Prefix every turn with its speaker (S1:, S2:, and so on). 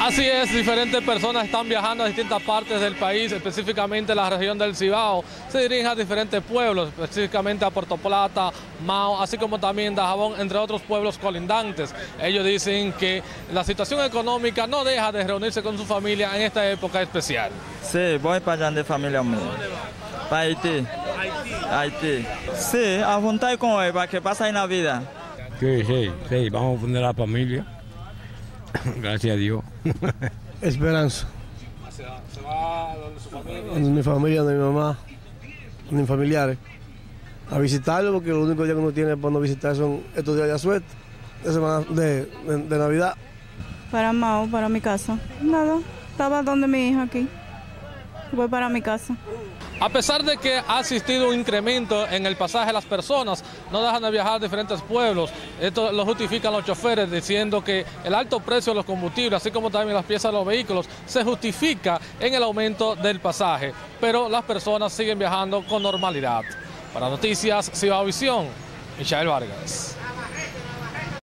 S1: Así es, diferentes personas están viajando a distintas partes del país, específicamente la región del Cibao. Se dirigen a diferentes pueblos, específicamente a Puerto Plata, Mao, así como también Dajabón, entre otros pueblos colindantes. Ellos dicen que la situación económica no deja de reunirse con su familia en esta época especial.
S2: Sí, voy para allá de familia mía. Para Haití. Haití. Sí, a juntar con él para que pase en la vida.
S3: Sí, sí, sí, vamos a poner la familia. Gracias a Dios.
S4: Esperanza.
S1: ¿Se va donde su familia?
S4: Donde mi familia, donde mi mamá, donde mis familiares. A visitarlo porque los únicos días que uno tiene para no visitar son estos días de suerte, de, semana, de, de- de Navidad.
S5: Para Mao, para mi casa. Nada, estaba donde mi hija aquí. Voy para mi casa.
S1: A pesar de que ha existido un incremento en el pasaje las personas, no dejan de viajar a diferentes pueblos. Esto lo justifican los choferes diciendo que el alto precio de los combustibles, así como también las piezas de los vehículos, se justifica en el aumento del pasaje. Pero las personas siguen viajando con normalidad. Para Noticias Ciudad Visión, Michael Vargas.